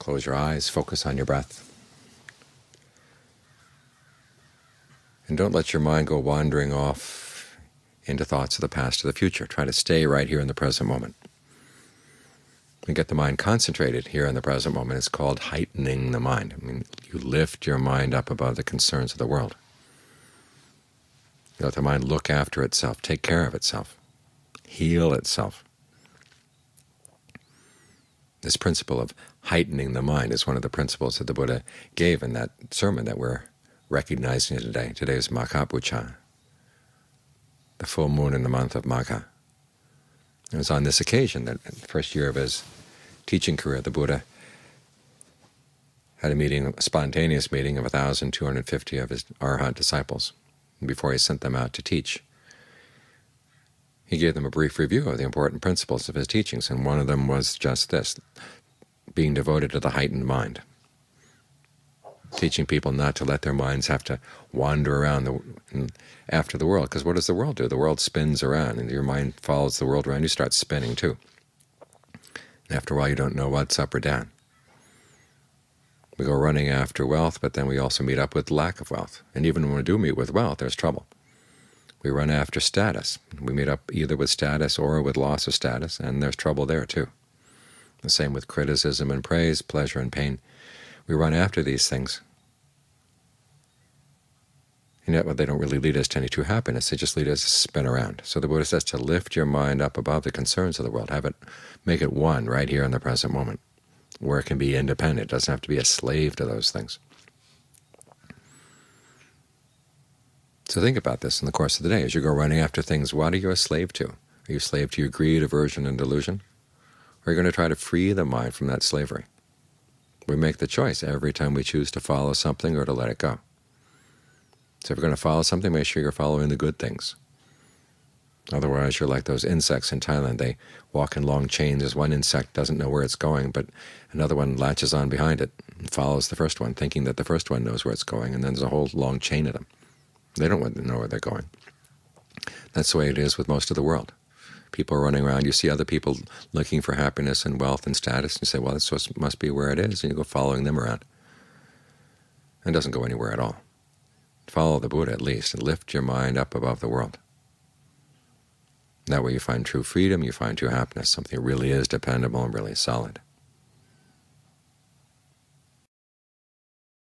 Close your eyes, focus on your breath. And don't let your mind go wandering off into thoughts of the past or the future. Try to stay right here in the present moment. And get the mind concentrated here in the present moment. It's called heightening the mind. I mean, you lift your mind up above the concerns of the world. You let the mind look after itself, take care of itself, heal itself. This principle of heightening the mind is one of the principles that the Buddha gave in that sermon that we're recognizing today. Today is Magha the full moon in the month of Magha. It was on this occasion that the first year of his teaching career, the Buddha had a meeting, a spontaneous meeting of 1,250 of his Arhat disciples before he sent them out to teach. He gave them a brief review of the important principles of his teachings, and one of them was just this, being devoted to the heightened mind teaching people not to let their minds have to wander around the, after the world. Because what does the world do? The world spins around, and your mind follows the world around. You start spinning too. And after a while, you don't know what's up or down. We go running after wealth, but then we also meet up with lack of wealth. And even when we do meet with wealth, there's trouble. We run after status. We meet up either with status or with loss of status, and there's trouble there too. The same with criticism and praise, pleasure and pain. We run after these things, and yet they don't really lead us to any true happiness. They just lead us to spin around. So the Buddha says to lift your mind up above the concerns of the world, have it, make it one right here in the present moment, where it can be independent. It doesn't have to be a slave to those things. So think about this in the course of the day. As you go running after things, what are you a slave to? Are you a slave to your greed, aversion, and delusion? Or are you going to try to free the mind from that slavery? We make the choice every time we choose to follow something or to let it go. So if you're going to follow something, make sure you're following the good things. Otherwise, you're like those insects in Thailand. They walk in long chains as one insect doesn't know where it's going, but another one latches on behind it and follows the first one, thinking that the first one knows where it's going, and then there's a whole long chain of them. They don't want to know where they're going. That's the way it is with most of the world people are running around. You see other people looking for happiness and wealth and status, and you say, well, this must be where it is, and you go following them around. And it doesn't go anywhere at all. Follow the Buddha at least, and lift your mind up above the world. That way you find true freedom, you find true happiness, something that really is dependable and really solid.